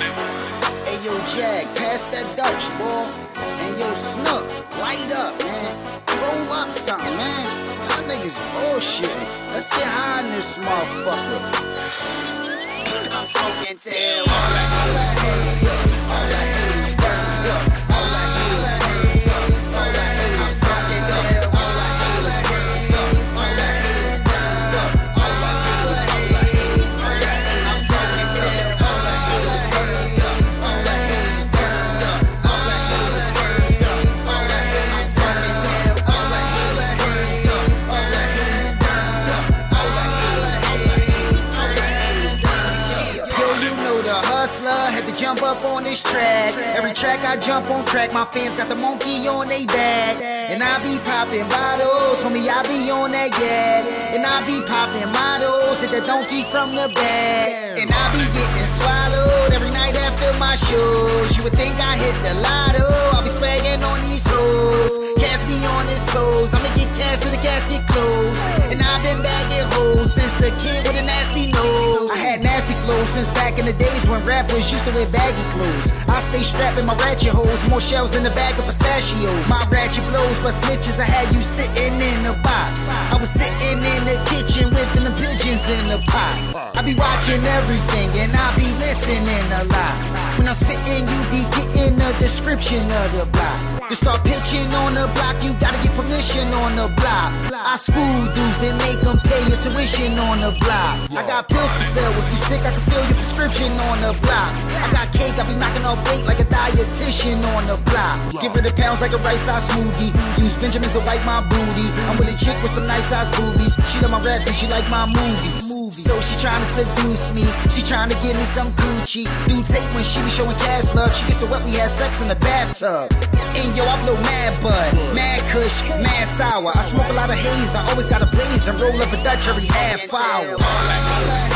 Hey yo, Jack, pass that Dutch, boy. And yo, Snook, light up, man. Roll up something, man. Y'all niggas bullshitting. Let's get high in this motherfucker. I'm smoking till all I hear is haze, all I the hustler had to jump up on this track. Every track I jump on track, my fans got the monkey on they back. And I be popping bottles, homie, I be on that yak. And I be popping models, hit the donkey from the back. And I be getting swallowed every night after my shows. You would think I hit the lotto, I'll be swagging on these hoes. Cast me on his toes, I'ma get cash till the casket close. And I've been bagging hoes since a kid since back in the days when rappers used to wear baggy clothes. I stay strapped my ratchet holes. more shells than the bag of pistachios. My ratchet blows, but snitches, I had you sitting in the box. I was sitting in the kitchen whipping the pigeons in the pot. I be watching everything and I be listening a lot. When I'm spitting, you be getting a description of the block. You start pitching on the block, you gotta get permission on the block. I school dudes, then make them pay your tuition on the block. I got pills for sale, if you sick, I can fill your prescription on the block. I got cake, I be knocking off weight like a dietitian on the block. Give her the pounds like a rice size smoothie. Use Benjamins to wipe my booty. I'm with a chick with some nice size boobies. She love my raps and she like my movies. So she trying to seduce me. She trying to give me some coochie. Dudes hate when she be showing cash love. She gets so wet we had sex in the bathtub. And yo, I blow mad bud, mad kush, mad sour. I smoke a lot of haze. I always got a blaze and roll up a Dutch every half hour.